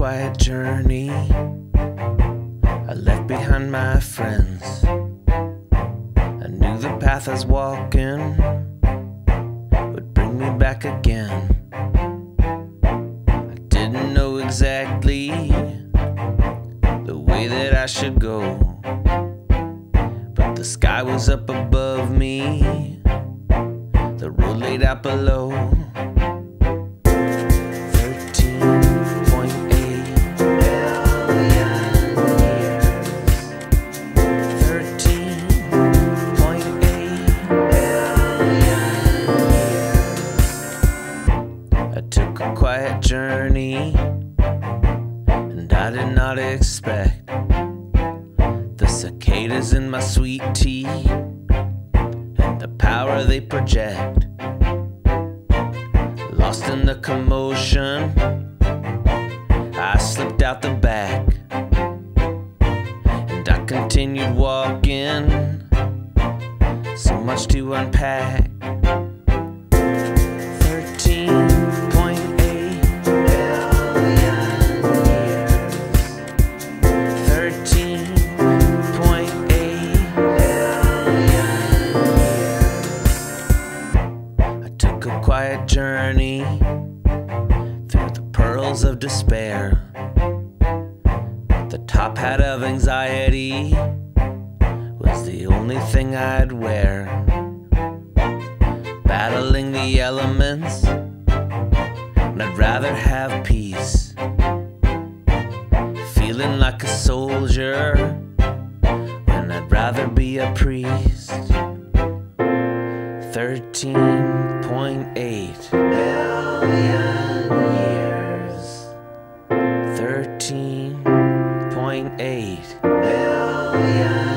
quiet journey. I left behind my friends. I knew the path I was walking would bring me back again. I didn't know exactly the way that I should go, but the sky was up above me, the road laid out below. Journey, and I did not expect the cicadas in my sweet tea and the power they project. Lost in the commotion, I slipped out the back and I continued walking. So much to unpack. Took a quiet journey through the pearls of despair. The top hat of anxiety was the only thing I'd wear. Battling the elements, and I'd rather have peace. Feeling like a soldier, when I'd rather be a priest. 13.8 billion years. 13.8 billion